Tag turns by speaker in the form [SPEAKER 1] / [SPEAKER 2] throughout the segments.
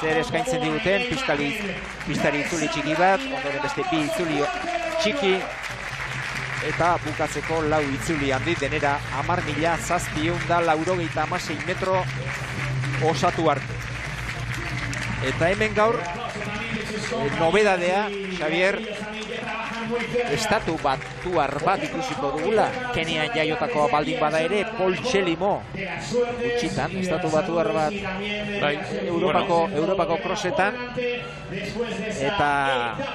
[SPEAKER 1] zer eskaintzen diguten, pistari, pistari itzuli txiki bat, ondoren beste bi itzuli txiki, eta bukatzeko lau itzuli handi denera amar mila zazpion da laurogeita amasei metro osatu arte. Eta hemen gaur, eh, nobedadea, Xavier, estatu bat tuar bat ikusiko dugula. Kenian jaiotako baldin bada ere, Paul Txelimo. Gutxitan, estatu batuar bat
[SPEAKER 2] Bai,
[SPEAKER 1] Europako, Europako krosetan. Eta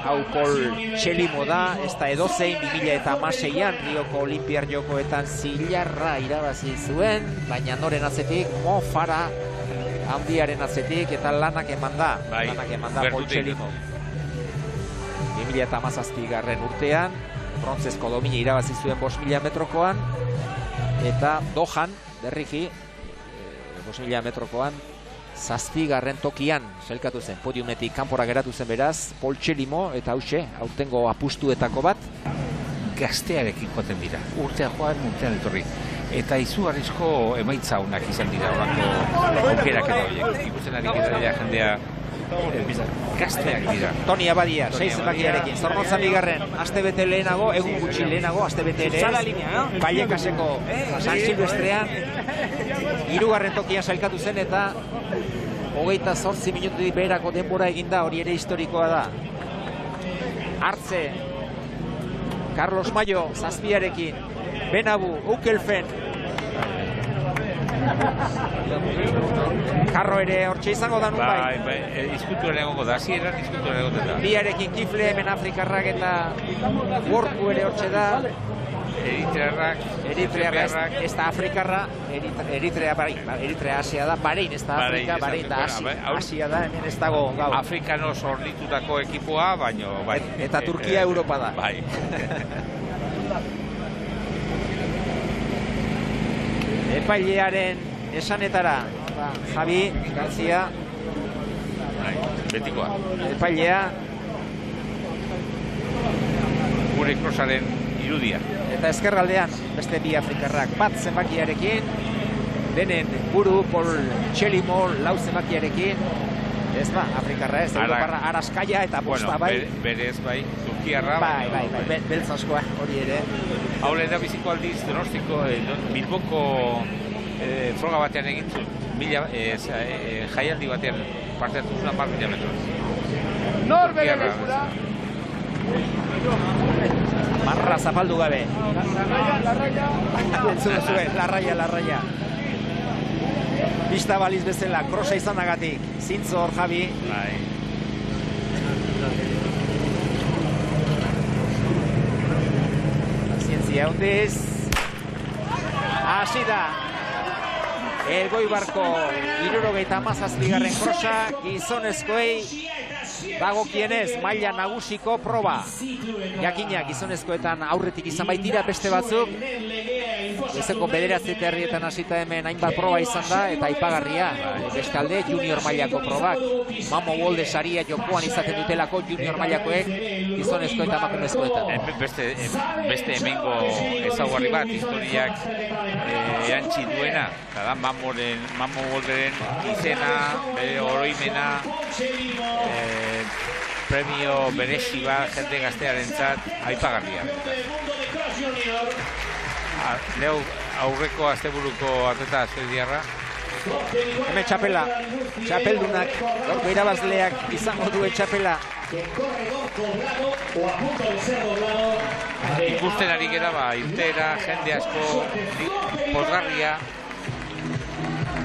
[SPEAKER 1] hau Paul Txelimo da, ez da edozein 2000 eta amaseian Rioko Olimpiar jokoetan zilarra irabazi zuen, baina noren atzetik, Mo Fara handiaren atzetik eta lanak eman da.
[SPEAKER 2] Bai,
[SPEAKER 1] lanak eman da. Txelimo. 2008 garren urtean, brontzezko domina irabazi zuen 5.000 metrokoan, eta Dohan, berriki, e, 5.000 metrokoan, zazpigarren tokian selkatu zen, podiumetik kanpora geratu zen beraz, Paul Txelimo, eta hause, aurtengo apustuetako bat,
[SPEAKER 2] gaztearekin joaten dira. Urtea joan, urtean etorri. Eta izugarrizko emaitza honak izan dira horako aukerak eta horiek. Ikusten ari gara jendea eh, gazteak dira.
[SPEAKER 1] Toni Abadia,
[SPEAKER 2] Toni
[SPEAKER 1] 6 zenbakiarekin, Zornotza bigarren, aste bete lehenago, egun gutxi lehenago, aste bete ere ez, Baiekaseko San Silvestrean, hirugarren tokian sailkatu zen eta hogeita zortzi minututik beherako denbora eginda hori ere historikoa da. Artze, Carlos Mayo, zazpiarekin, Benabu, Ukelfen, Karro ere hortxe izango da nun
[SPEAKER 2] Bai,
[SPEAKER 1] bai.
[SPEAKER 2] bai, eh, izkutuan egongo da, hasieran izkutuan egongo da.
[SPEAKER 1] Biarekin kifle, hemen Afrikarrak eta Worku ere hortxe da.
[SPEAKER 2] Eritrearrak,
[SPEAKER 1] Eritrearra ez, ez da Afrikarra, Erit- Eritrea, bai, ba, Eritrea Asia da, Bahrein ez da Afrika,
[SPEAKER 2] ez da
[SPEAKER 1] Asia,
[SPEAKER 2] bai,
[SPEAKER 1] Asia da, hemen ez dago gaur.
[SPEAKER 2] Afrikanos hornitutako ekipoa, baino, bai.
[SPEAKER 1] Et- eta Turkia Europa da.
[SPEAKER 2] Bai.
[SPEAKER 1] Epailearen esanetara, ba, Javi García,
[SPEAKER 2] bai. Betikoa.
[SPEAKER 1] epailea,
[SPEAKER 2] Gure krosaren irudia.
[SPEAKER 1] eta ezkerraldean beste bi Afrikarrak bat zenbakiarekin, denen buru Paul Txelimo lau zenbakiarekin, ez ba, Afrikarra ez,
[SPEAKER 2] Ara-
[SPEAKER 1] Europarra Araskaia eta
[SPEAKER 2] Bueno,
[SPEAKER 1] Bosta bai,
[SPEAKER 2] be- berez bai, Turkiarra,
[SPEAKER 1] bai, bai, bai, be- beltz askoa hori ere.
[SPEAKER 2] Hau lehen da biziko aldiz, donostiko, eh, Bilboko eh, froga batean egin zuen, mila, eh, eh, jaialdi batean parte hartu zuen mar mila metro.
[SPEAKER 3] Nor bere
[SPEAKER 2] Turkiarra,
[SPEAKER 3] lekura?
[SPEAKER 1] Marra zapaldu gabe.
[SPEAKER 3] La raya.
[SPEAKER 1] Entzun zuen, larraia, larraia. Pista baliz bezala, krosa izanagatik. Zintzo hor, Javi.
[SPEAKER 2] Bai.
[SPEAKER 1] Pazientzia hundiz. Hasi da. Elgoi barko irurogeita amazazpigarren krosa, gizonezkoei dagokienez maila nagusiko proba. Jakina gizonezkoetan aurretik izan baitira beste batzuk. Bezeko bederatzi herrietan hasita hemen hainbat proba izan da eta aipagarria. Beste alde junior mailako probak. Mamo Wolde saria jokoan izaten dutelako junior mailakoek gizonezko eta emakumezkoetan.
[SPEAKER 2] Hemen beste, beste hemengo ezaugarri bat, historiak eh, erantzi duena, Mamoren, Mamo Golderen izena, bere oroimena, premio berezi bat jende gaztearentzat aipagarria. Leo aurreko asteburuko atleta suediarra,
[SPEAKER 1] Hemen txapela, txapeldunak, gaurko irabazleak izango duen txapela.
[SPEAKER 2] ikusten ari gera, ba, irtera, jende asko, pozgarria,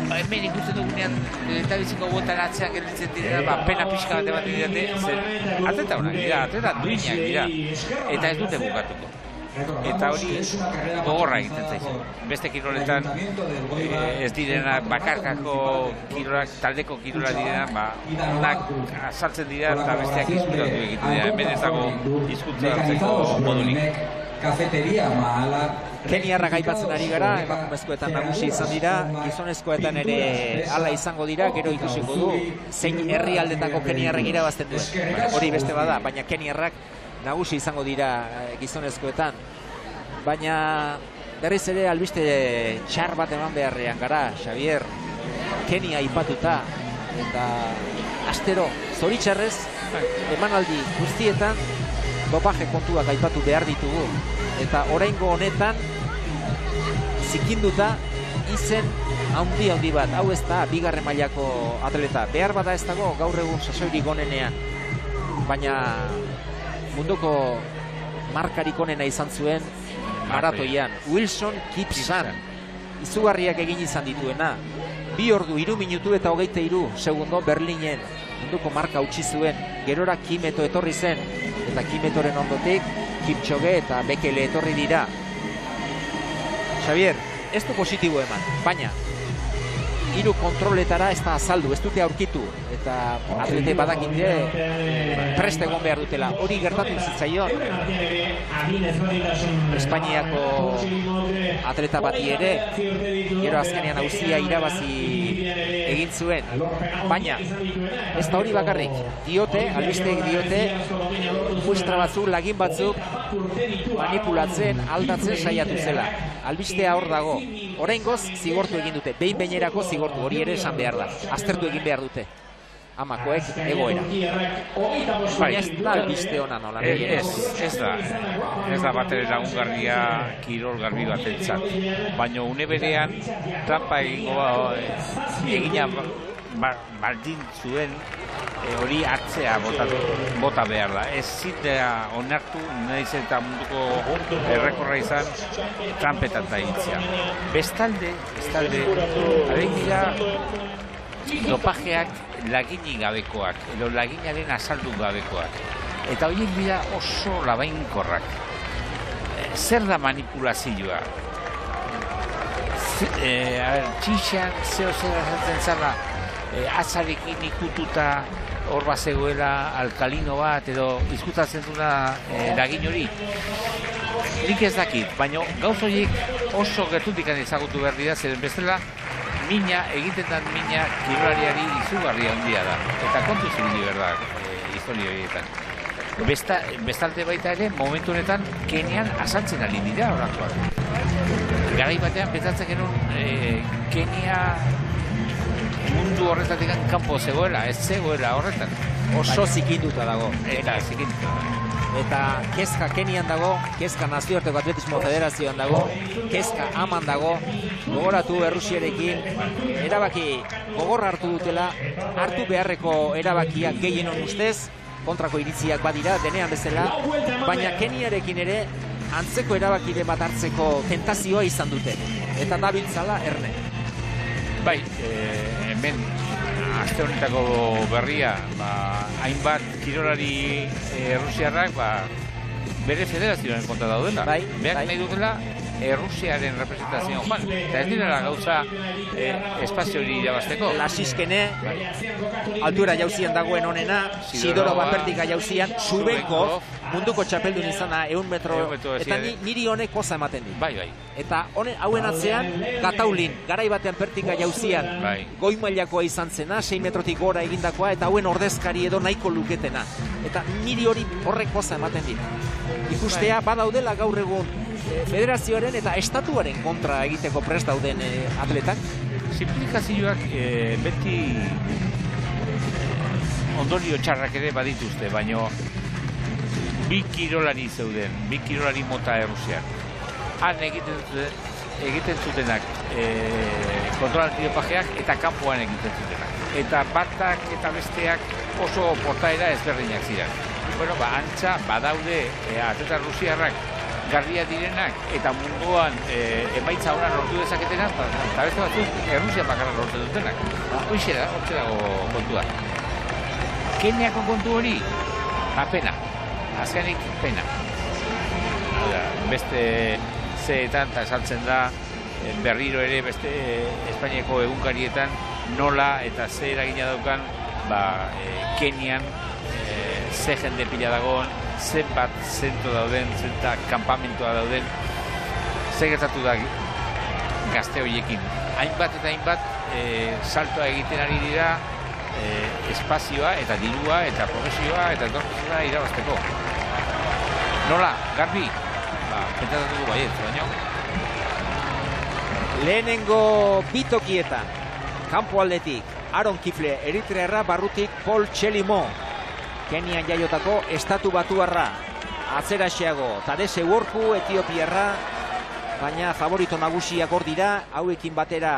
[SPEAKER 2] Ba, hemen ikusten dugunean, eta biziko guetan atzean gelditzen direla, ba, pena pixka bat ematen didate, zer, atleta honak dira, atleta duinak dira, eta ez dute bukatuko. Eta hori gogorra egiten zaizu. Beste kiroletan eh, ez direnak bakarkako kirolak, taldeko kirolak direnak, ba, onak azaltzen dira eta besteak izkutatu egiten dira. Hemen ez dago hizkuntza hartzeko modurik.
[SPEAKER 4] Kafeteria mahala
[SPEAKER 1] Keniarrak aipatzen ari gara, emakumezkoetan nagusi izan dira, gizonezkoetan ere hala izango dira, gero ikusiko du, zein herrialdetako Keniarrek irabazten duen. Hori beste bada, baina Keniarrak nagusi izango dira eh, gizonezkoetan. Baina berriz ere albiste txar bat eman beharrean gara, Xavier, Kenia aipatuta, eta astero zoritxarrez emanaldi guztietan dopaje kontuak aipatu behar ditugu eta oraingo honetan zikinduta izen handi handi bat. Hau ez da bigarren mailako atleta. Behar bada ez dago gaur egun sasoirik onenean. Baina munduko markarik onena izan zuen maratoian. Wilson Kipsan izugarriak egin izan dituena. Bi ordu iru minutu eta hogeita iru segundo Berlinen munduko marka utzi zuen. Gerora Kimeto etorri zen eta Kimetoren ondotik Kipchoge eta Bekele etorri dira Xavier, du positibo eman, baina hiru kontroletara ez da azaldu, ez dute aurkitu eta atlete badakite prest egon behar dutela. Hori gertatu zitzaion Espainiako atleta bati ere gero azkenean hauzia irabazi egin zuen. Baina ez da hori bakarrik. Diote, albisteek diote muestra batzuk, lagin batzuk manipulatzen, aldatzen saiatu zela. Albistea hor dago. Oraingoz zigortu egin dute. Behin beinerako zigortu hori ere esan behar da. Aztertu egin behar dute. Amakoek egoera. Baina ez da albiste hona nola.
[SPEAKER 2] Ez, ez, ez da. Ez da bat ere lagungarria kirol garbi bat entzat. Baina une berean trampa egingo eh, egina ba- ba- baldin zuen eh, hori hartzea botatu, bota behar da. Ez zitea onartu nahiz eta munduko errekorra izan trampetan da hitzea. Bestalde, bestalde, haren dira dopajeak lagini gabekoak, edo laginaren azaldu gabekoak. Eta horiek dira oso labainkorrak. Zer da manipulazioa? Eh, a ber, txixan zeo zer azaltzen zala, eh, atzarekin ikututa hor bat zegoela alkalino bat edo izkutatzen duna eh, lagin hori. Nik ez dakit, baina gauz horiek oso gertutik ezagutu behar dira, zeren bestela mina, egiten den mina kirolariari izugarria handia da. Eta kontu zibili behar da e, historia horietan. Besta, bestalde baita ere, momentu honetan, Kenian azaltzen ari dira horakoak. Garai batean, pentsatzen genuen, e, Kenia mundu horretatik kanpo zegoela, ez zegoela horretan.
[SPEAKER 1] Oso zikinduta dago.
[SPEAKER 2] Eta zikinduta da.
[SPEAKER 1] Eta kezka Kenian dago, kezka nazioarteko atletismo federazioan dago, kezka aman dago, gogoratu Errusiarekin, erabaki gogorra hartu dutela, hartu beharreko erabakiak gehienon ustez, kontrako iritziak badira, denean bezala, baina Keniarekin ere antzeko erabakiren bat hartzeko tentazioa izan dute. Eta dabiltzala erne.
[SPEAKER 2] Bai, e, hemen aste honetako berria, ba, hainbat kirolari e, errusiarrak ba, bere federazioaren kontra daudela.
[SPEAKER 1] Bai,
[SPEAKER 2] Beak
[SPEAKER 1] bai.
[SPEAKER 2] nahi dutela Errusiaren representazioan joan. Eta ez direla gauza e, espazio hori irabazteko.
[SPEAKER 1] Lasiskene, altura jauzian dagoen onena, Sidoro Bapertika jauzian, Subenkov, munduko txapeldun izana, eun metro,
[SPEAKER 2] metro
[SPEAKER 1] eta ni, niri honek koza ematen dit.
[SPEAKER 2] Bai, bai.
[SPEAKER 1] Eta hone, hauen atzean, Gataulin, garai batean pertika jauzian,
[SPEAKER 2] Bai.
[SPEAKER 1] goi mailakoa izan zena, 6 metrotik gora egindakoa, eta hauen ordezkari edo nahiko luketena. Eta niri hori horrek koza ematen dit. Ikustea, badaudela gaur egun federazioaren eta estatuaren kontra egiteko prest dauden eh, atletak.
[SPEAKER 2] Simplifikazioak e, beti eh, ondorio txarrak ere badituzte, baino bi kirolari zeuden, bi kirolari mota errusian. Han egiten, egiten zutenak e, kontrol antidiopajeak eta kanpoan egiten zutenak. Eta batak eta besteak oso portaera ezberdinak ziren. Bueno, ba, antza, badaude e, atleta rusiarrak garria direnak eta munduan e, emaitza ona lortu dezaketenak, ba, eta beste batzuk Errusia bakarra lortu dutenak. Ba, hoxe da, hortxe dago kontua. Keniako kontu hori, ba, pena. Azkenik, pena. Hau da, beste zeetan eta esaltzen da, e, berriro ere beste e, Espainiako egunkarietan nola eta ze eragina daukan ba, e, Kenian e, ze jende pila dagoen, zenbat zentro dauden, zenta kanpamentoa dauden, ze gertatu da gazte horiekin. Hainbat eta hainbat e, saltoa egiten ari dira e, espazioa eta dirua eta profesioa eta etorkizuna irabazteko. Nola, garbi, ba, pentsatu dugu baiet, baina
[SPEAKER 1] Lehenengo bitokietan, kanpo aldetik, Aaron Kifle, Eritrearra, barrutik Paul Chelimo. Kenian jaiotako estatu batuarra. Atzera xeago, Tadese Worku, Etiopiarra, baina favorito nagusiak hor dira, hauekin batera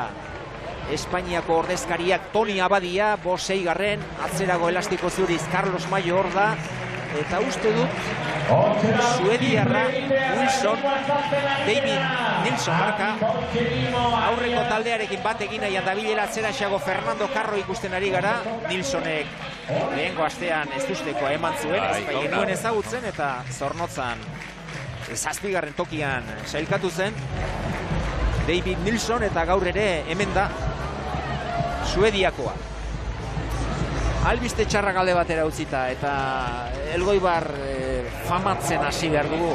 [SPEAKER 1] Espainiako ordezkariak Toni Abadia, bosei garren, atzerago elastiko zuriz Carlos Mayo hor da, eta uste dut Suediarra, Wilson, David Nilsson marka, aurreko taldearekin bat egin nahi dabilela atzera xago Fernando Carro ikusten ari gara, Nilsonek lehengo astean ez usteko eman zuen,
[SPEAKER 2] Bai,
[SPEAKER 1] ez nuen ezagutzen eta zornotzan zazpigarren tokian sailkatu zen. David Nilsson eta gaur ere hemen da Suediakoa. Albiste txarrak alde batera utzita eta Elgoibar eh, famatzen hasi behar dugu,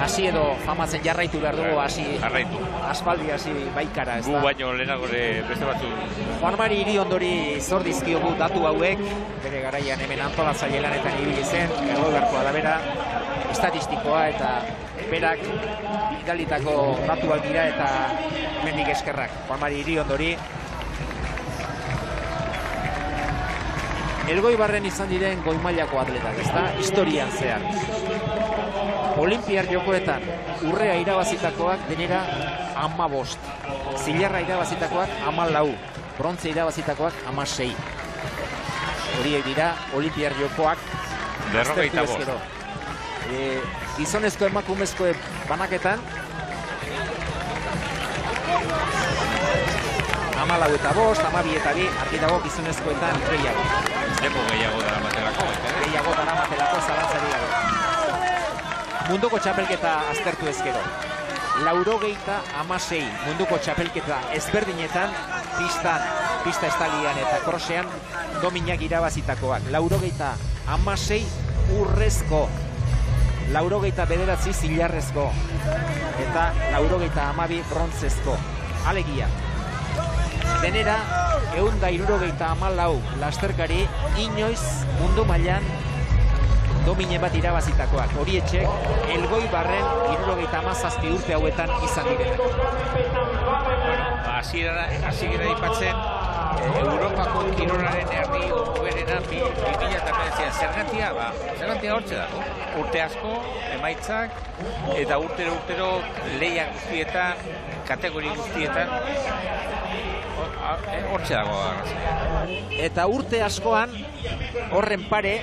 [SPEAKER 1] hasi edo famatzen jarraitu behar dugu, hasi
[SPEAKER 2] Jarraitu.
[SPEAKER 1] aspaldi hasi baikara, ez
[SPEAKER 2] Gu
[SPEAKER 1] da?
[SPEAKER 2] baino lehenago ere beste batzu
[SPEAKER 1] Juan Mari Iriondori zor dizkiogu datu hauek, bere garaian hemen antolatzaile lanetan ibili zen, Elgoibarkoa da bera, estatistikoa eta berak bidalitako datuak dira eta mendik eskerrak. Juan Mari Iriondori Elgoibarren izan diren goi mailako atletak, ezta? Historian zehar. Olimpiar jokoetan urrea irabazitakoak denera ama bost. Zilarra irabazitakoak ama lau. Brontze irabazitakoak ama sei. Horiek dira Olimpiar jokoak
[SPEAKER 2] berrogeita bost.
[SPEAKER 1] E, gizonezko emakumezko banaketan ama lau eta bost, ama bi eta bi, argi dago gizonezkoetan gehiago.
[SPEAKER 2] Demo gehiago dara matelako.
[SPEAKER 1] gehiago daramatelako zalantzari gabe. Munduko txapelketa aztertu ezkero. Laurogeita amasei munduko txapelketa ezberdinetan pistan, pista estalian eta krosean dominak irabazitakoak. Laurogeita amasei urrezko. Laurogeita bederatzi zilarrezko. Eta laurogeita amabi brontzezko. Alegia, denera eunda irurogeita amalau lasterkari inoiz mundu mailan domine bat irabazitakoak. Horietxek elgoi barren irurogeita amazazpi urte hauetan izan direnak.
[SPEAKER 2] Hasierara hasi gara aipatzen eh, Europako kirolaren herri hoberena bi bi eta hemeretzian. Zergatia, ba, zergatia hortxe dago. Urte asko, emaitzak, eta urtero urtero leia guztietan, kategori guztietan, hortxe dago.
[SPEAKER 1] Eta urte askoan horren pare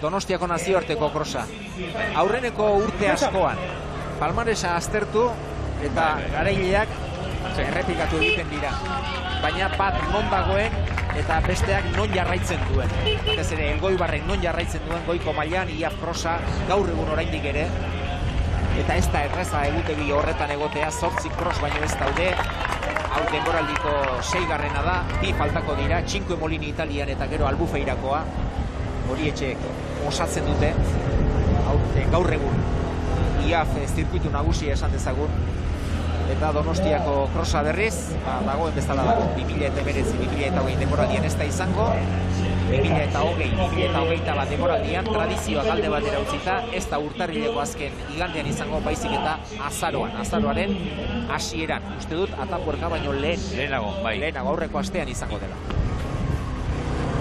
[SPEAKER 1] Donostiako nazioarteko krosa. Aurreneko urte askoan palmaresa aztertu eta garaileak errepikatu egiten dira. Baina bat non dagoen eta besteak non jarraitzen duen. Batez ere Elgoibarrek non jarraitzen duen goiko mailan ia prosa gaur egun oraindik ere eta ez da erraza egutegi horretan egotea, zortzi cross baino ez daude, hau denboraldiko seigarrena da, bi faltako dira, Cinque Molini Italian eta gero Albufeirakoa, horietxek osatzen dute, aurten gaur egun IAF zirkuitu nagusia esan dezagun, eta Donostiako krosa berriz, ba, dagoen bezala dago, 2000 eta emeretzi, 2000 eta hogei denboraldian ez da izango, 2000 eta hogei, 2000 eta hogeita bat denboraldian, tradizioak alde batera utzita, ez da urtarrileko azken igandean izango, baizik eta azaroan, azaroaren hasieran, uste dut, atapuerka baino lehen,
[SPEAKER 2] Lehenago, bai.
[SPEAKER 1] lehenago aurreko astean izango dela.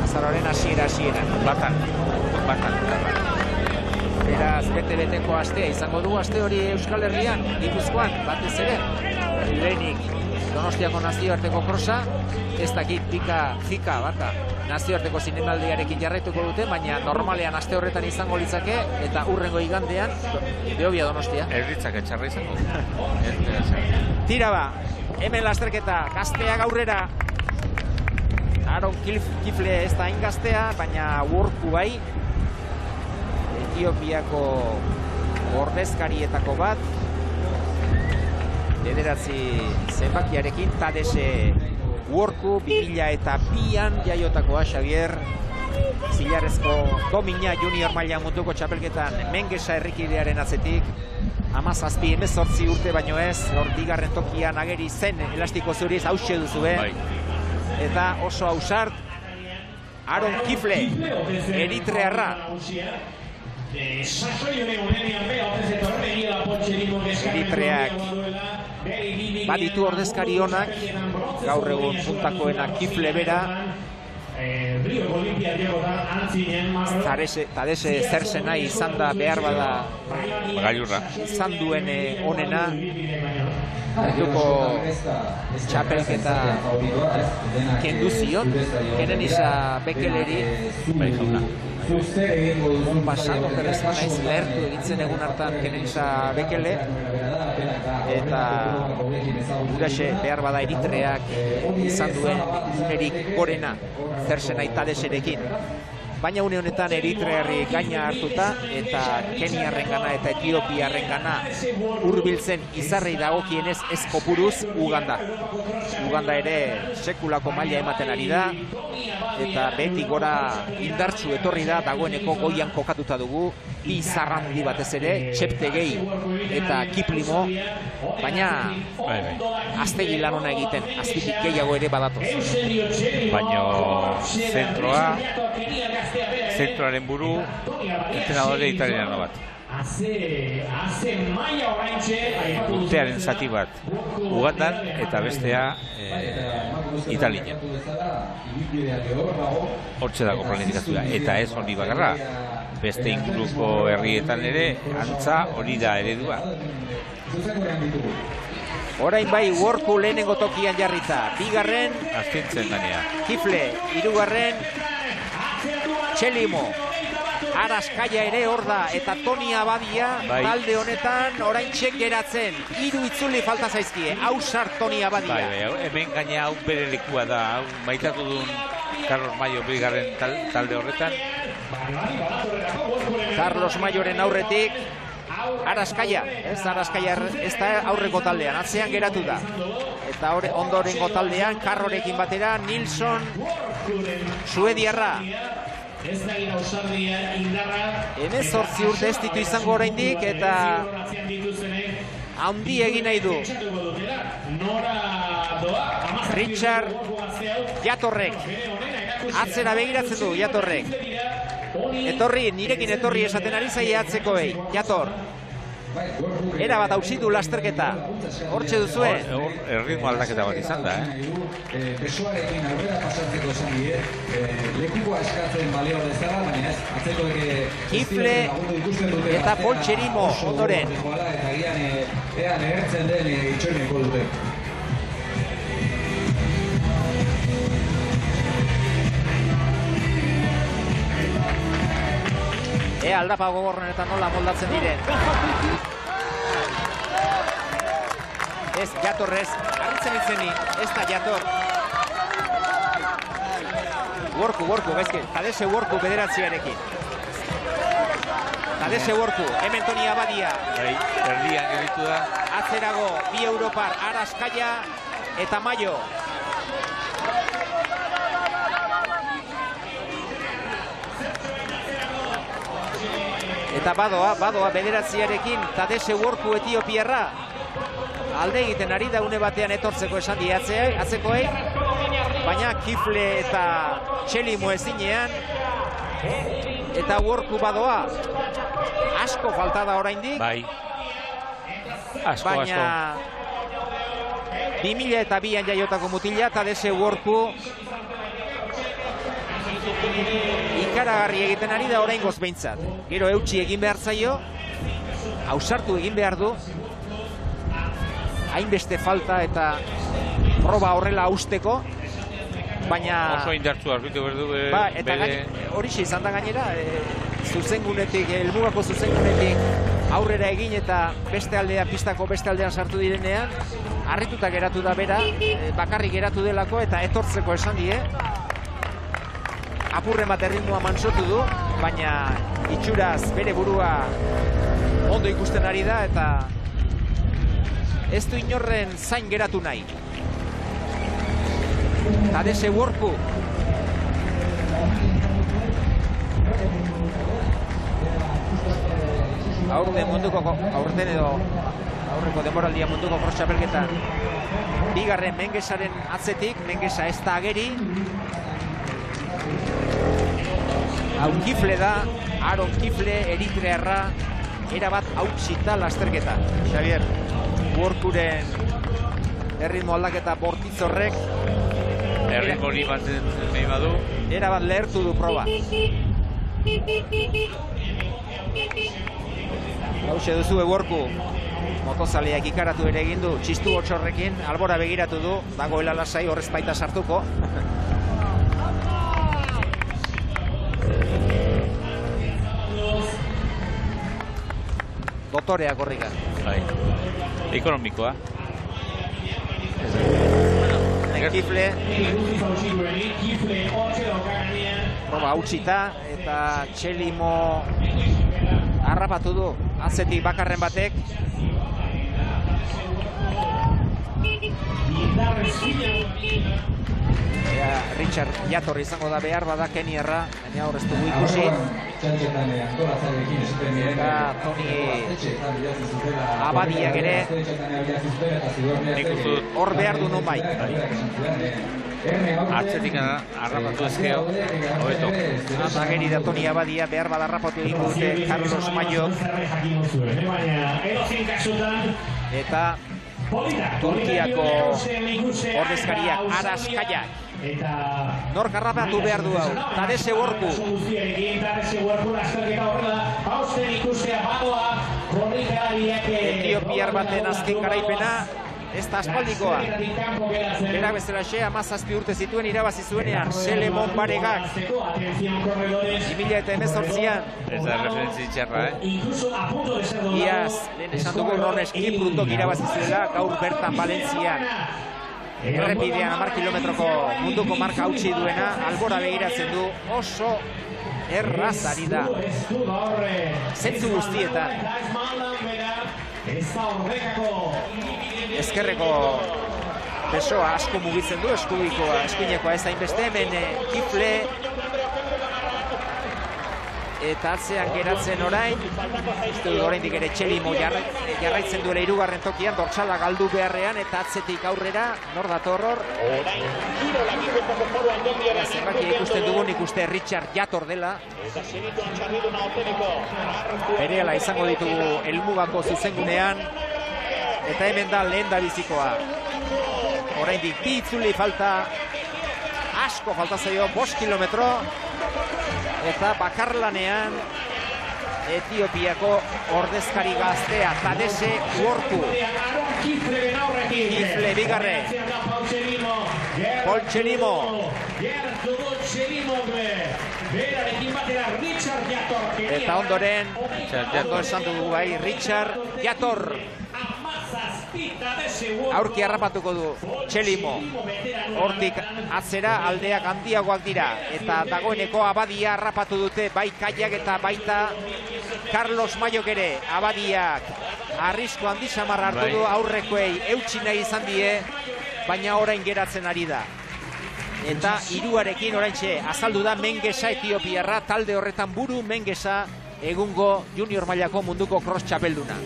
[SPEAKER 1] Azaroaren hasiera hasieran.
[SPEAKER 2] Batan, batan.
[SPEAKER 1] Beraz, bete-beteko astea izango du aste hori Euskal Herrian, Gipuzkoan, batez ere. Lehenik, Donostiako nazioarteko krosa, ez dakit pika, fika, baka, nazioarteko zinemaldiarekin jarraituko dute, baina normalean aste horretan izango litzake, eta urrengo igandean, Beobia Donostia.
[SPEAKER 2] Etxarra izango. Ez dira zer.
[SPEAKER 1] Tira ba, hemen lasterketa, gazteak aurrera. Aaron Kilf- Kifle ez da hain gaztea, baina worku bai. Etiopiako ordezkarietako bat. Bederatzi zenbakiarekin, Tadese worku 2000 eta bian jaiotakoa Xavier. Zilarrezko domina junior maila munduko txapelketan Mengesa herrikidearen atzetik amazazpi emezortzi urte baino ez, hor bigarren tokian ageri zen elastiko zuriz hause duzue.
[SPEAKER 2] Bai.
[SPEAKER 1] Eta oso ausart, Aaron Kifle, eritrearra, Eritreak baditu ordezkari honak, gaur egun puntakoena kifle bera, Tarese, Tadese zer nahi izan da behar bada.
[SPEAKER 2] Gailurra.
[SPEAKER 1] izan duen eh, onena. Helduko txapelketa kendu zion, kenen isa bekeleri Pasan, oker ez naiz lehertu egitzen egun hartan kenen isa bekele eta guraxe behar bada eritreak izan duen unerik gorena zerzen aitadeserekin. Baina une honetan eritrearri gaina hartuta eta Keniarren gana eta Etiopiarren gana hurbiltzen izarrei dagokienez ez kopuruz Uganda. Uganda ere sekulako maila ematen ari da eta beti gora indartsu etorri da dagoeneko goian kokatuta dugu bi zarrandi batez ere, txepte eta kiplimo, baina
[SPEAKER 2] Bai, bai.
[SPEAKER 1] aztegi lan ona egiten, azpitik gehiago ere badatoz.
[SPEAKER 2] Baino zentroa, zentroaren buru, entrenadore italiano bat. Urtearen zati bat Ugandan eta bestea e, Italian. Hortxe dago planifikazioa. Eta ez hori bakarra. Beste inguruko herrietan ere, antza hori da eredua.
[SPEAKER 1] Orain bai, worku lehenengo tokian jarrita. Bigarren,
[SPEAKER 2] Azkentzen ganea.
[SPEAKER 1] Kifle, hirugarren Txelimo. Araskaia ere hor da eta Toni Abadia
[SPEAKER 2] Bai.
[SPEAKER 1] talde honetan orain txek geratzen. Hiru itzuli falta zaizkie. Hausar Toni Abadia.
[SPEAKER 2] Bai, bai, hau- hemen gaina hau bere lekua da, hau maitatu duen Carlos Mayo bigarren tal, talde horretan.
[SPEAKER 1] Carlos Mayoren aurretik Araskaia, ez Araskaia ez da aurreko taldean, atzean geratu da. Eta hori ondorengo taldean Karrorekin batera Nilsson Suediarra. Hemezortzi urte ez ditu izango oraindik eta handi egin nahi du. Richard Jatorrek. Atzera begiratzen du Jatorrek. Etorri, nirekin etorri esaten ari zaie atzekoei. Jator. Era bat hausitu lasterketa. Hortxe duzue.
[SPEAKER 2] Hor, erritmo aldaketa bat izan da, eh?
[SPEAKER 4] Besoarekin aurrera pasatzeko esan die, eh, lekukoa eskatzen balio bezala, baina ez, atzeko
[SPEAKER 1] Kifle eta Poltserimo ondoren.
[SPEAKER 4] Eta gian, eh, ea lehertzen den eh, itxoineko dute.
[SPEAKER 1] Ea aldapa gogorren eta nola moldatzen diren. Ez, jatorrez, harritzen izeni, ez da jator. Worku, worku, bezke, Tadese worku bederatziarekin. Tadese worku, hemen Toni Abadia,
[SPEAKER 2] Bai, erdian da.
[SPEAKER 1] atzerago, bi Europar, Araskaia eta Maio. Eta badoa, badoa bederatziarekin Tadese Worku Etiopiarra. Alde egiten ari da une batean etortzeko esan di atzea- atzekoei. Baina Kifle eta Txelimo ezinean. Eta Worku badoa. Asko falta da oraindik.
[SPEAKER 2] Bai. Asko,
[SPEAKER 1] baina
[SPEAKER 2] asko.
[SPEAKER 1] 2000 eta bian jaiotako mutila Tadese Worku ikaragarri egiten ari da oraingoz behintzat. Gero eutxi egin behar zaio, ausartu egin behar du, hainbeste falta eta proba horrela usteko, baina...
[SPEAKER 2] Oso indartzu arbitu berdu e,
[SPEAKER 1] Ba, eta
[SPEAKER 2] bere...
[SPEAKER 1] horixe izan da gainera, e, zuzengunetik, helmugako zuzengunetik aurrera egin eta beste aldea, pistako beste aldean sartu direnean, harrituta geratu da bera, e, bakarrik geratu delako eta etortzeko esan die. Apurre bat erritmoa mansotu du, baina itxuraz bere burua ondo ikusten ari da eta ez du inorren zain geratu nahi. Tadese Worku. Aurten munduko aurten edo aurreko demoraldia munduko cross txapelketan bigarren mengesaren atzetik mengesa ez da ageri hau kifle da Aaron Kifle eritrearra erabat hautsita lasterketa Xavier Workuren erritmo aldaketa bortitz horrek
[SPEAKER 2] Erritmo hori mantentzen behin badu.
[SPEAKER 1] erabat lehertu du proba. Hauxe duzu egorku motozaleak ikaratu ere egin du txistu botxorrekin, albora begiratu du, dagoela lasai horrez baita sartuko. Dotorea korrika.
[SPEAKER 2] Bai. Ekonomikoa.
[SPEAKER 1] Kifle, proba hautsita eta Txelimo harrapatu du atzetik bakarren batek. Ea, Richard Jator izango da behar bada Keniarra, baina hor ez dugu ikusi. Eta Toni Abadiak ere.
[SPEAKER 4] eta
[SPEAKER 1] Hor behar du nonbait.
[SPEAKER 2] atzetik harrapatu ezkeo, hobeto.
[SPEAKER 1] Ageri da Toni Abadia behar bada harrapatu egin dute Carlos Mayo eta Turkiako ordezkariak Aras Kaiak. Nor garrapatu behar du hau, Tadese Gorku. Etiopiar baten azken garaipena, ez da aspaldikoa. Bera bezala xe, amazazpi urte zituen irabazi zuenean, Selemon Baregak, 2000 eta emezortzian,
[SPEAKER 2] Ez da referentzi txarra, eh?
[SPEAKER 1] iaz, lehen esan dugu Rones Kiprundok irabazi zuela, gaur bertan Valentzian. Errepidean amar kilometroko munduko marka hautsi duena, albora begiratzen du, oso erraz ari da. Zentzu guztietan, ezkerreko besoa asko mugitzen du, eskubikoa, eskuinekoa ez hainbeste, hemen eh, kifle, eta atzean geratzen orain, uste dut oraindik ere txelimo jarra- jarraitzen duela hirugarren tokian, dortsala galdu beharrean, eta atzetik aurrera, nor dator hor, Ja, zenbaki ikusten dugun ikuste Richard Jator dela. Berehala izango ditugu helmugako zuzengunean. Eta hemen da lehen da bizikoa. Oraindik bi itzuli falta. Asko falta zaio, bost kilometro. Eta bakarlanean Etiopiako ordezkari gaztea Tadese Uorku. Kifle bigarre. Paul Txelimo. Eta ondoren, ondo esan dugu bai, Richard Jator. Aurki harrapatuko du Txelimo. Hortik atzera aldeak handiagoak dira. Eta dagoeneko abadia harrapatu dute bai kaiak eta baita Carlos Mayok ere. Abadiak arrisko handi samarra hartu
[SPEAKER 2] Bai.
[SPEAKER 1] du aurrekoei eutsi nahi izan die, baina orain geratzen ari da. Eta hiruarekin oraintxe azaldu da Mengesa Etiopiarra talde horretan buru Mengesa egungo junior mailako munduko cross txapelduna.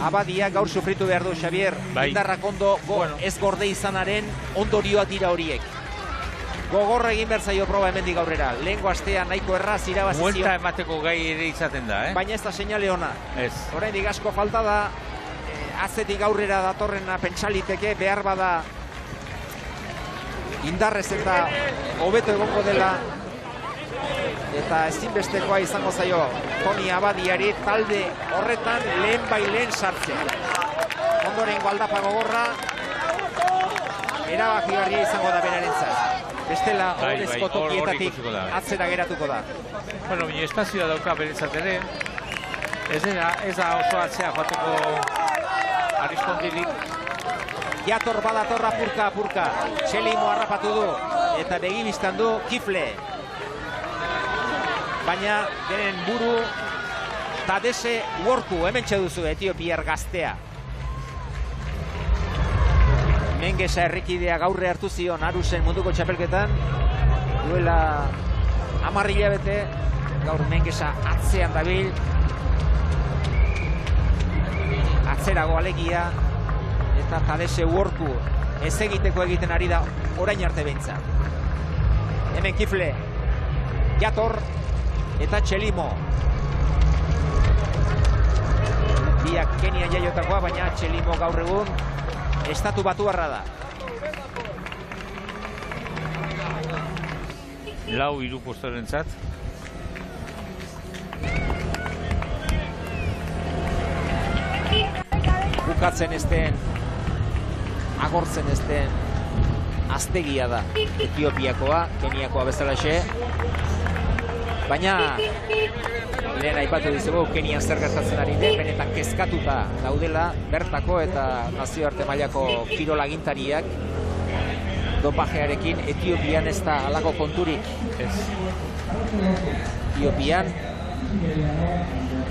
[SPEAKER 1] Abadia gaur sufritu behar du Xavier,
[SPEAKER 2] Bai.
[SPEAKER 1] indarrak ondo go, ez gorde izanaren ondorioak dira horiek. Gogorra egin behar zaio proba hemendik aurrera. Lehengo astea nahiko erraz irabazi zion,
[SPEAKER 2] emateko gai ere izaten da, eh?
[SPEAKER 1] baina ez da seinale ona.
[SPEAKER 2] Ez.
[SPEAKER 1] Oraindik asko falta da, eh, atzetik aurrera datorrena pentsaliteke behar bada indarrez eta hobeto egongo dela eta ezinbestekoa izango zaio Toni Abadiari talde horretan lehen bai lehen sartzen. Ondorengo aldapa gogorra erabakigarria izango da berarentzat. Bestela
[SPEAKER 2] Bai, bai,
[SPEAKER 1] horrezko
[SPEAKER 2] hor- hor
[SPEAKER 1] tokietatik atzera geratuko da.
[SPEAKER 2] Bueno, baina espazioa dauka beretzat ere. Ez dena, ez da oso atzea joateko ariskondirik.
[SPEAKER 1] Jator badator apurka apurka. Txelimo harrapatu du eta begibistan du kifle. Baina denen buru Tadese Worku hemen duzu Etiopiar gaztea. Mengesa errikidea gaurre hartu zion Arusen munduko txapelketan. Duela amarri hilabete, gaur Mengesa atzean dabil. Atzerago alegia, eta Tadese Worku ez egiteko egiten ari da orain arte behintzat. Hemen kifle, Jator eta Txelimo. Biak Kenian jaiotakoa, baina Txelimo gaur egun estatu batu da.
[SPEAKER 2] Lau hiru postorentzat.
[SPEAKER 1] bukatzen ezten agortzen ezten aztegia da Etiopiakoa, Keniakoa bezalaxe baina lehen aipatu dizugu Kenia zer gertatzen ari den, benetan kezkatuta daudela bertako eta nazioarte mailako kirolagintariak dopajearekin Etiopian ez da alako konturik
[SPEAKER 2] Ez.
[SPEAKER 1] Etiopian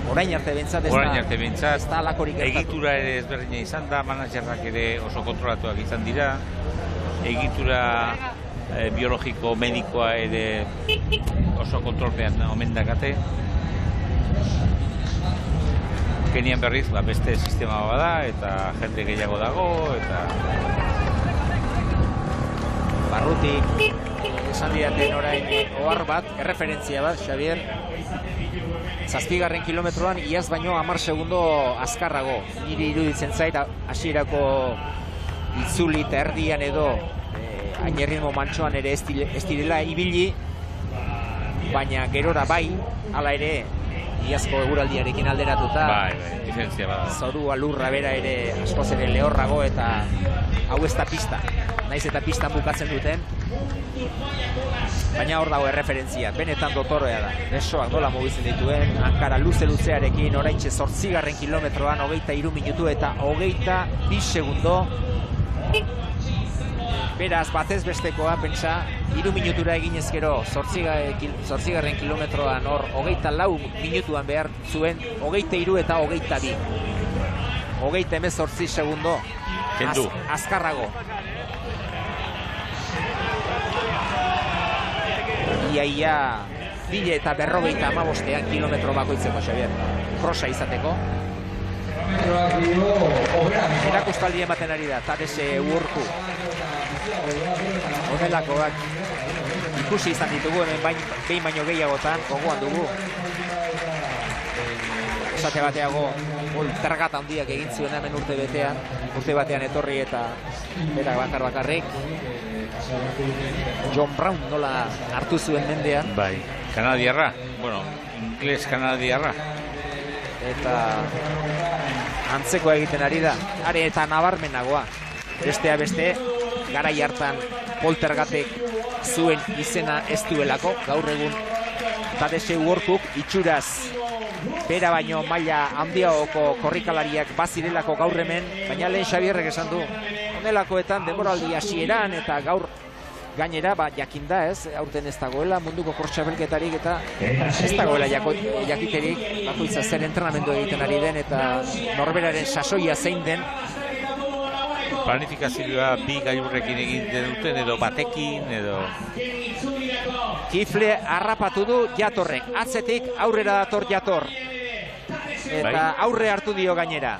[SPEAKER 1] orain arte bentsat ez
[SPEAKER 2] Orain arte behintzat,
[SPEAKER 1] ez da alakorik gertatu.
[SPEAKER 2] egitura ere ezberdina izan da, managerrak ere oso kontrolatuak izan dira, egitura eh, biologiko medikoa ere oso kontrolpean omen dakate. Kenian berriz, ba, beste sistema bada eta jende gehiago dago eta
[SPEAKER 1] barrutik esan didaten orain ohar bat, erreferentzia bat, Xavier. Zazpigarren kilometroan iaz baino hamar segundo azkarrago. Niri iruditzen zait hasierako itzuli eta erdian edo eh, hain erritmo mantsoan ere ez direla ibili, baina gerora bai, hala ere, iazko eguraldiarekin alderatuta,
[SPEAKER 2] bai, bai, diferentzia bada.
[SPEAKER 1] zorua lurra bera ere askoz ere lehorrago eta hau ez da pista. Naiz eta pistan bukatzen duten. Baina hor dago erreferentzia, benetan dotorrea da. Besoak nola mugitzen dituen, hankara luze luzearekin, oraintxe zortzigarren kilometroan, hogeita iru minutu eta hogeita bi segundo. Beraz, batez bestekoa, pentsa, iru minutura eginez gero, zortziga- kil- zortzigarren kilometroan hor, hogeita lau minutuan behar zuen, hogeita iru eta hogeita bi. Hogeita emez zortzi segundo.
[SPEAKER 2] Kendu.
[SPEAKER 1] Az, azkarrago. Ia, ia, bile eta berrogeita amabostean kilometro bakoitzeko, Xavier. Krosa izateko. Erakustaldi ematen ari da, Tadese urku. Honelakoak ikusi izan ditugu hemen bain, behin baino gehiagotan, gogoan dugu. Eh, Esate bateago, gol tergat handiak egin zuen hemen urte betean, urte batean etorri eta berak bakar bakarrik. John Brown nola hartu zuen mendean,
[SPEAKER 2] Bai, kanadiarra, bueno, ingles kanadiarra.
[SPEAKER 1] eta antzekoa egiten ari da. Are eta nabarmenagoa. Bestea beste, garai hartan poltergatek zuen izena ez duelako, gaur egun Tadese Workuk itxuraz bera baino maila handiagoko korrikalariak bazirelako gaur hemen, baina lehen Xabierrek esan du, honelakoetan demoraldi hasieran eta gaur gainera, ba, jakinda ez, aurten ez dagoela munduko kortxabelketarik eta ez dagoela jako, jakiterik bakoitza zer entrenamendu egiten ari den eta norberaren sasoia zein den
[SPEAKER 2] Planifikazioa bi gailurrekin egiten duten edo batekin edo
[SPEAKER 1] Kifle harrapatu du jatorrek, atzetik aurrera dator jator. Eta
[SPEAKER 2] Bai.
[SPEAKER 1] aurre hartu dio gainera.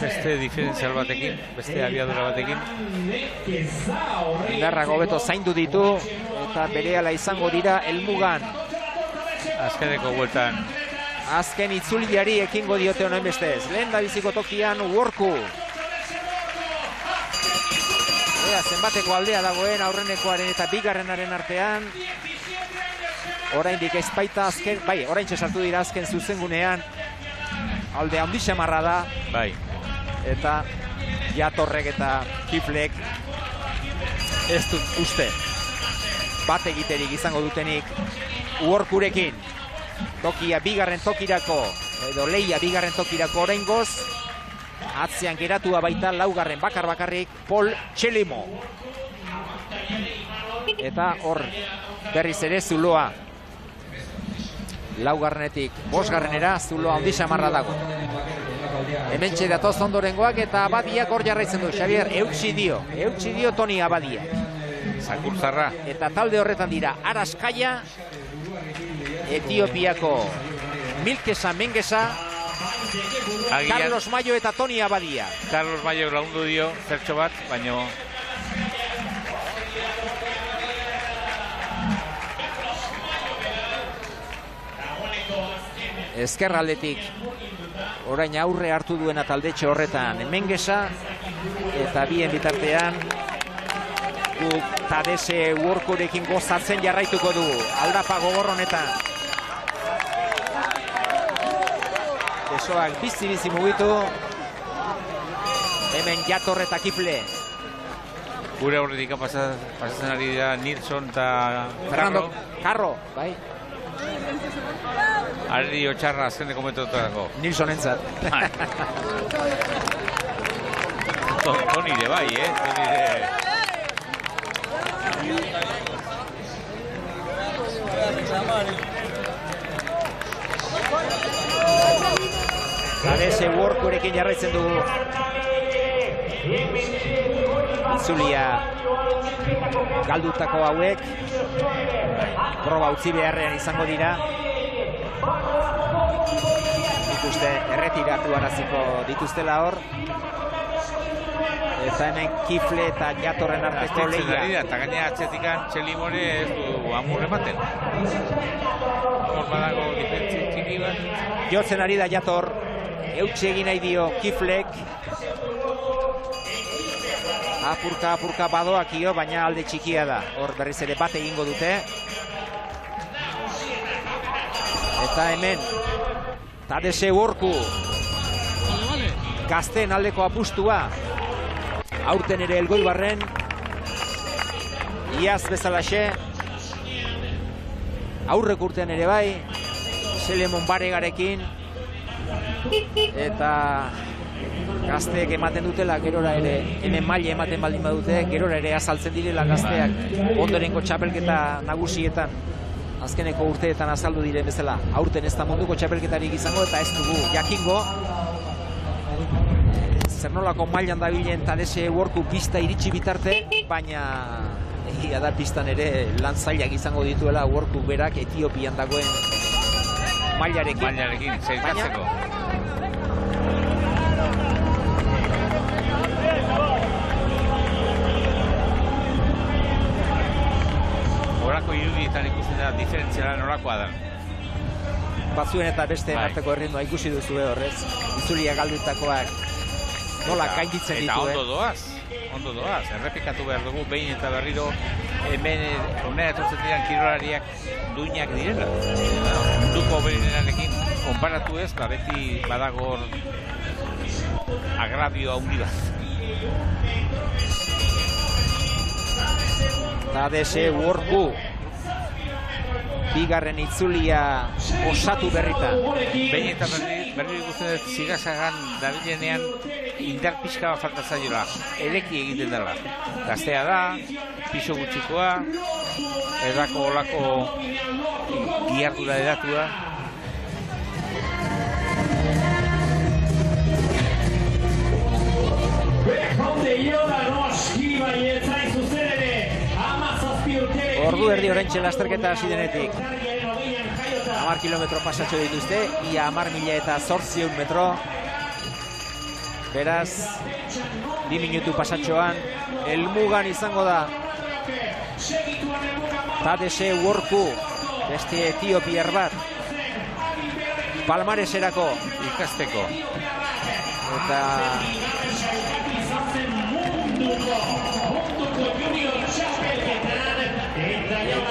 [SPEAKER 2] Beste diferentzial batekin, beste abiadura batekin.
[SPEAKER 1] Indarra gobeto zaindu ditu eta berehala izango dira helmugan.
[SPEAKER 2] Azkeneko bueltan
[SPEAKER 1] Azken itzuliari ekingo diote honen bestez. Lehen da biziko tokian worku. Ea, zenbateko aldea dagoen aurrenekoaren eta bigarrenaren artean. Oraindik ez baita azken, bai, orain sartu dira azken zuzengunean. Alde handi xamarra da,
[SPEAKER 2] bai,
[SPEAKER 1] eta jatorrek eta kiflek. Ez dut uste. Bat egiterik izango dutenik uorkurekin. Tokia bigarren tokirako edo leia bigarren tokirako oraingoz. Atzean geratua baita laugarren bakar bakarrik Paul Txelimo eta hor berriz ere zuloa. Laugarrenetik bosgarrenera zuloa handi samarra dago Hemen datoz ondorengoak eta abadiak hor jarraitzen du, Xavier, eutxi dio, eutxi dio Toni abadia.
[SPEAKER 2] zakurtzarra.
[SPEAKER 1] Eta talde horretan dira, Araskaia, Etiopiako Milkesa Mengesa,
[SPEAKER 2] Agian,
[SPEAKER 1] Carlos Mayo eta Toni abadia.
[SPEAKER 2] Carlos Mayo laundu dio, zertxo bat, baino
[SPEAKER 1] Ezkerraldetik orain aurre hartu duena taldetxe horretan Mengesa Eta bien bitartean, guk Tadese Workurekin gozatzen jarraituko du. Aldapa gogor honetan. Besoak bizi-bizi mugitu. Hemen jator eta kifle.
[SPEAKER 2] Gure aurretik pasa- pasatzen ari dira Nilsson eta
[SPEAKER 1] Fernando
[SPEAKER 2] Carro.
[SPEAKER 1] Carro, bai.
[SPEAKER 2] Ari otxarra azkeneko metrotarako.
[SPEAKER 1] Nilsson entzat.
[SPEAKER 2] Toni ere bai, eh? Toni ere...
[SPEAKER 1] Tadese Workurekin jarraitzen dugu. Itzulia galdutako hauek proba utzi beharrean izango dira. Ikuste erretiratu araziko dituztela hor. Eta hemen kifle eta jatorren arteko lehia.
[SPEAKER 2] eta gainera atzetikan Txelimone ez du amur ematen. Hor badago diferentzi txiki bat.
[SPEAKER 1] Jotzen ari da jator. Eutxe egin nahi dio kiflek. Apurka, apurka badoakio, baina alde txikia da. Hor berriz ere bat egingo dute. Eta hemen, Tadese Worku. Gazten aldeko apustua. Aurten ere elgoi barren. Iaz bezalaxe. Aurrek urtean ere bai. Selemon Baregarekin. Eta gazteek ematen dutela gerora ere hemen maile ematen baldin badute gerora ere azaltzen direla gazteak ondorengo txapelketa nagusietan azkeneko urteetan azaldu diren bezala. Aurten ez da munduko txapelketarik izango eta ez dugu jakingo. Zer nolako mailan dabilen Tadese Worku pista iritsi bitarte baina egia da pistan ere lan zailak izango dituela Worku berak Etiopian dagoen mailarekin.
[SPEAKER 2] Bainarekin, zeitatzeko. Horako irudietan ikusten da diferentziala norakoa da.
[SPEAKER 1] batzuen eta beste
[SPEAKER 2] Bai.
[SPEAKER 1] arteko erritmoa ikusi duzu horrez. Itzulia galdutakoak nola gainditzen
[SPEAKER 2] Eta
[SPEAKER 1] dituen.
[SPEAKER 2] ondo doaz, ondo doaz. Errepikatu behar dugu behin eta berriro hemen honera etortzen diren kirolariak duinak direla. Munduko berenarekin konparatu ez, ba beti badago hor agravio handi bat.
[SPEAKER 1] Tadese Worku bigarren itzulia osatu berrita.
[SPEAKER 2] Behin eta berri, berri ikusten dut zigazagan dabilenean indar pixka bat falta zaiola. Eleki egiten dela. Gaztea da, piso gutxikoa, edako olako giardura edatu da.
[SPEAKER 1] Ordu erdi orentxe lasterketa hasi denetik. Amar kilometro pasatxo dituzte, ia amar mila eta zortziun metro. Beraz, bi minutu pasatxoan, elmugan izango da. Tadese Worku, beste etiopiar bat. Palmareserako,
[SPEAKER 2] Ikasteko.
[SPEAKER 1] eta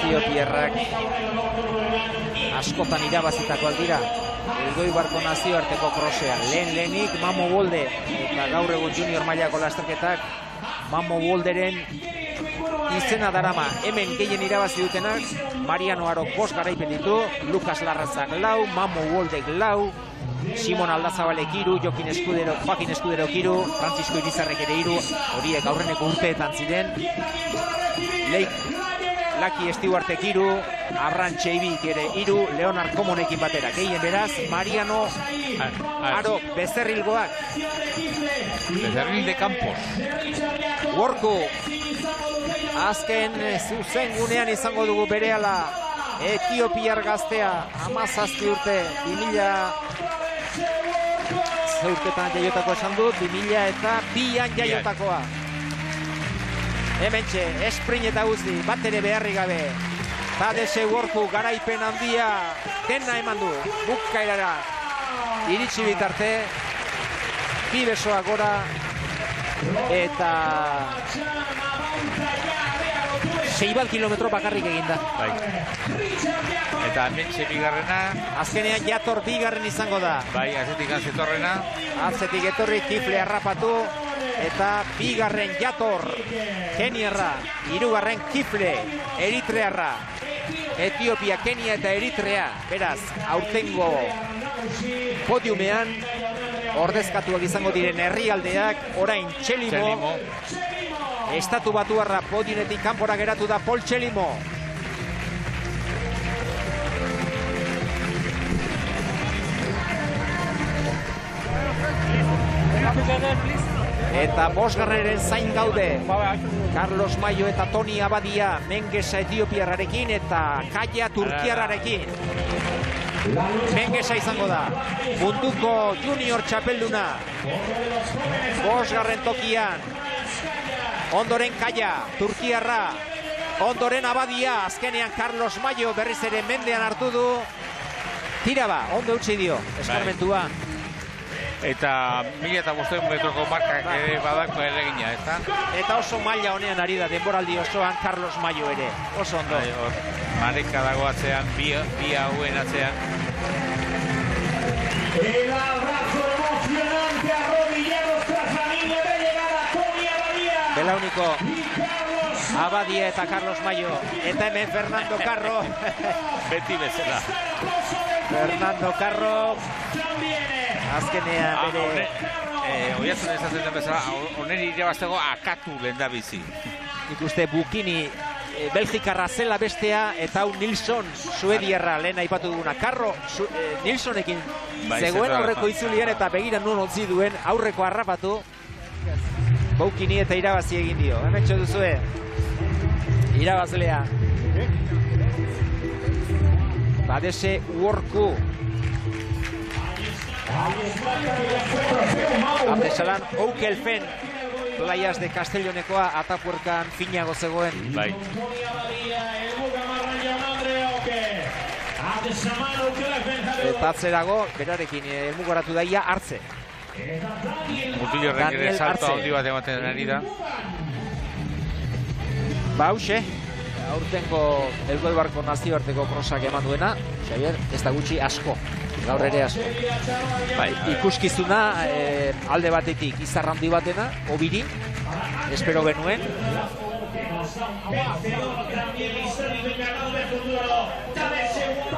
[SPEAKER 1] Etiopiarrak askotan irabazitakoak dira. Elgoi barko nazioarteko krosean. Lehen lehenik Mamo Bolde eta gaur egun junior mailako lasterketak Mamo Bolderen izena darama hemen gehien irabazi dutenak Mariano Aro bost garaipen ditu, Lucas Larrazak lau, Mamo Boldek lau, Simon Aldazabalek iru, Jokin Eskudero, Joaquin Eskudero iru, Francisco Irizarrek ere iru, horiek aurreneko urteetan ziren. Leik, Laki Estiuartek iru, Arran Txeibik ere iru, Leonard Komonekin batera. Gehien beraz, Mariano Aro Bezerrilgoak,
[SPEAKER 2] Becerril de Campos.
[SPEAKER 1] Worku, azken zuzen gunean izango dugu berehala Etiopiar gaztea, amazazpi urte, 2000 ze urtetan jaiotako esan dut, 2000 eta bian jaiotakoa. Hementxe, esprin eta guzti, bat ere beharri gabe. Tadese Worku garaipen handia dena eman du, bukairara. Iritsi bitarte, bi besoa gora, eta sei bat kilometro bakarrik eginda.
[SPEAKER 2] Bai. Eta metxe bigarrena,
[SPEAKER 1] Azkenean jator bigarren izango da.
[SPEAKER 2] bai, azetik zetorrena,
[SPEAKER 1] Atzetik etorri kifle harrapatu eta bigarren jator Keniarra, hirugarren kifle Eritrearra. Etiopia, Kenia eta Eritrea. Beraz, aurtengo podiumean ordezkatuak izango diren herrialdeak orain Txelimo,
[SPEAKER 2] Txelimo,
[SPEAKER 1] estatu batuarra podiumetik kanpora geratu da Pol Txelimo. Eta bosgarreren zain gaude. Carlos Mayo eta Toni Abadia Mengesa Etiopiarrarekin eta Kaya Turkiarrarekin. Mengesa izango da. Munduko junior txapelduna. Bosgarren tokian. Ondoren Kaya, Turkiarra. Ondoren Abadia, azkenean Carlos Mayo berriz ere mendean hartu du. Tira ba, ondo utzi dio, eskarmentua.
[SPEAKER 2] Eta mila eta bosteun metroko markak ere badako eregina, ezta?
[SPEAKER 1] Eta oso maila honean ari da denboraldi osoan Carlos Mayo ere. Oso ondo.
[SPEAKER 2] Bai, hor, Mareka dago atzean, bi, bi hauen atzean.
[SPEAKER 5] El abrazo emocionante arrodillados tras la línea de llegada. Tony Abadía
[SPEAKER 1] Belauniko Abadia eta Carlos Mayo. Eta hemen Fernando Carro.
[SPEAKER 2] Beti bezala.
[SPEAKER 1] Fernando Carro
[SPEAKER 5] también.
[SPEAKER 1] Azkenean
[SPEAKER 2] Ah,
[SPEAKER 1] bere
[SPEAKER 2] eh, oiatzen ezatzen den bezala, oneri irabaztego akatu lehen da bizi.
[SPEAKER 1] nik uste Bukini eh, Belgikarra zela bestea eta hau Nilsson Suediarra lehen aipatu duguna. Carro Su, eh, Nilssonekin
[SPEAKER 2] Bai,
[SPEAKER 1] zegoen aurreko itzulian eta begira nun ontzi duen aurreko harrapatu. Bukini eta irabazi egin dio. Hemen duzue. Irabazlea. Badese Uorku. Abdesalan Oukelfen Playas de Castellonekoa atapuerkan finago zegoen.
[SPEAKER 2] Bai.
[SPEAKER 1] Eta atzerago, berarekin eh, helmugaratu daia hartze.
[SPEAKER 2] Mutillo horrek ere salto handi bat ematen ari da.
[SPEAKER 1] Ba, hause, aurtengo Elgoibarko nazioarteko krosak eman duena, Xavier, ez da gutxi asko, gaur ere asko.
[SPEAKER 2] Bai,
[SPEAKER 1] Ikuskizuna eh, alde batetik izar handi batena, obiri, espero genuen,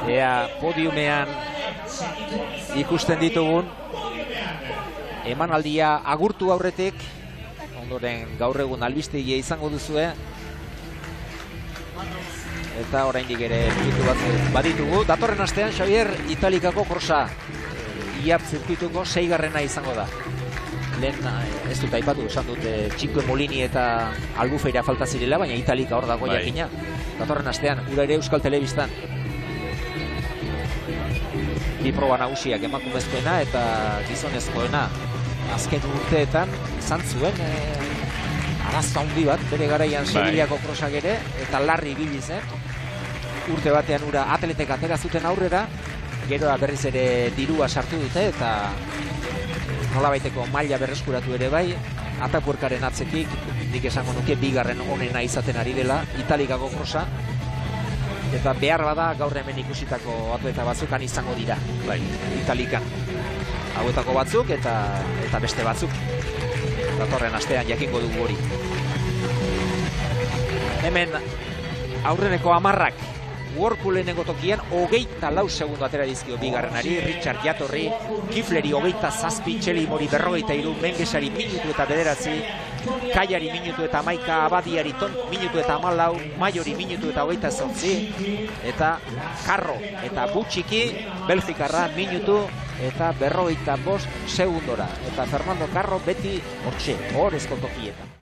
[SPEAKER 1] ea podiumean ikusten ditugun emanaldia agurtu aurretik ondoren gaur egun albistegia izango duzue eta oraindik ere minutu bat baditugu. Datorren astean Xavier Italikako krosa iap zirkuituko seigarrena izango da. Lehen eh, ez dut aipatu esan dute Cinque Molini eta Albufeira falta zirela baina Italika hor dago
[SPEAKER 2] Bai.
[SPEAKER 1] jakina. Datorren astean ura ere Euskal Telebistan. Bi proba nagusiak emakumezkoena eta gizonezkoena azken urteetan izan zuen e, arazo handi bat bere garaian
[SPEAKER 2] Bai.
[SPEAKER 1] Sevillako krosak ere eta larri ibili zen urte batean ura atletek atera zuten aurrera. Gero berriz ere dirua sartu dute eta nolabaiteko maila berreskuratu ere bai. Atapuerkaren atzetik nik esango nuke bigarren onena izaten ari dela Italikako krosa. Eta behar bada gaur hemen ikusitako atleta batzukan izango dira
[SPEAKER 2] bai.
[SPEAKER 1] Italikan. Hauetako batzuk eta eta beste batzuk. Datorren astean jakingo dugu hori. Hemen aurreneko amarrak Worku lehenengo tokian hogeita lau segundo atera dizkio bigarrenari, Richard Jatorri, Kifleri hogeita zazpi, Txeli Mori berrogeita iru, Mengesari minutu eta bederatzi, Kaiari minutu eta maika, Abadiari ton minutu eta amalau, Maiori minutu eta hogeita zortzi, eta Karro eta Butxiki, Belgikarra minutu eta berrogeita bost segundora. Eta Fernando Carro beti hortxe, horrezko tokietan.